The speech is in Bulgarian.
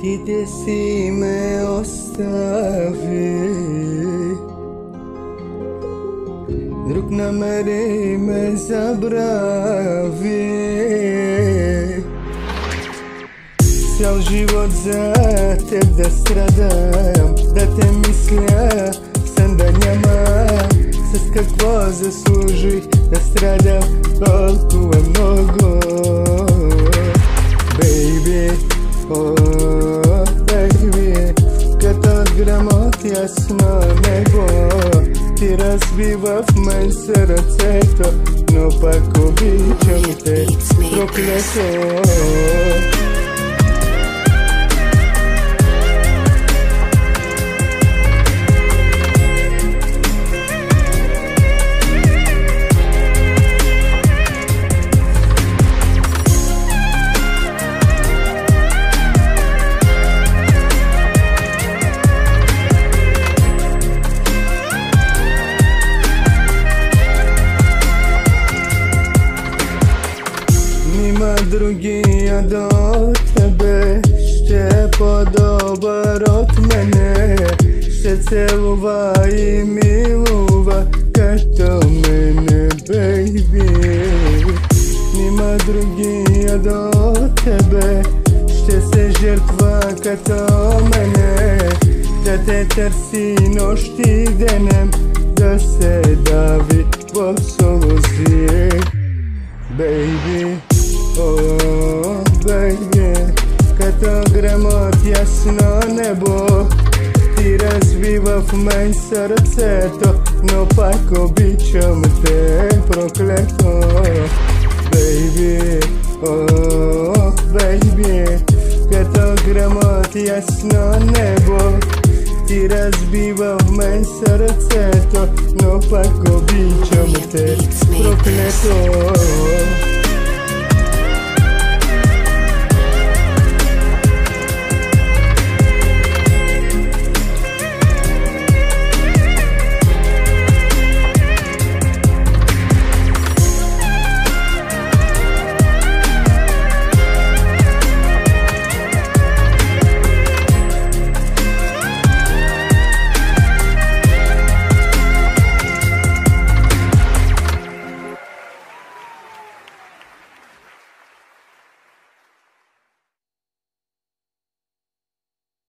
Ti gdje si me ostavi Drug na mene me zabravi Cijel život za teb da stradam Da te misля sandanjama Sad oh baby Kad odgram od jasno nebo Ti razbiva v moj srce to No pa ko Нема другия до тебе Ще по-добър от мене. Ще целува и милува Като мене, бейби. Нема другия до тебе Ще се жертва като мене. Да те търси нощ и денем Да се дави в солози Baby, oh, Bejne, këto gremotja s'no nebo Ti razviva v meni srceto No pa ko bičam te prokleto. Baby, oh, baby Këto gremotja s'no nebo ti razbiva v meni srce, to no pa ko bičam te prokleto.